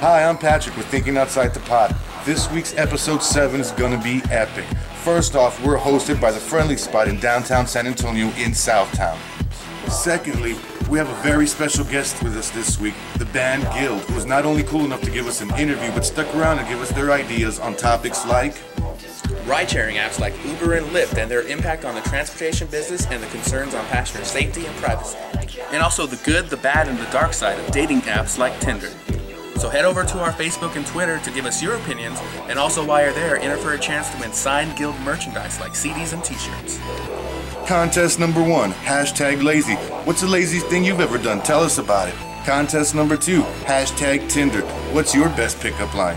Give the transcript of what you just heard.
Hi, I'm Patrick with Thinking Outside the Pod. This week's episode 7 is gonna be epic. First off, we're hosted by the Friendly Spot in downtown San Antonio in Southtown. Secondly, we have a very special guest with us this week, the band Guild, who was not only cool enough to give us an interview, but stuck around and give us their ideas on topics like ride-sharing apps like Uber and Lyft and their impact on the transportation business and the concerns on passenger safety and privacy. And also the good, the bad, and the dark side of dating apps like Tinder. So head over to our Facebook and Twitter to give us your opinions, and also while you're there, enter for a chance to win signed Guild merchandise like CDs and t-shirts. Contest number one, hashtag lazy. What's the laziest thing you've ever done? Tell us about it. Contest number two, hashtag Tinder. What's your best pickup line?